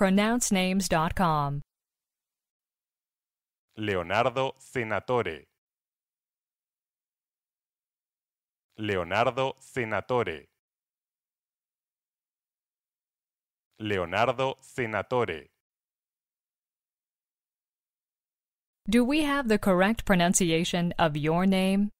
pronouncenames.com. Leonardo Senatore. Leonardo Senatore. Leonardo Senatore. Do we have the correct pronunciation of your name?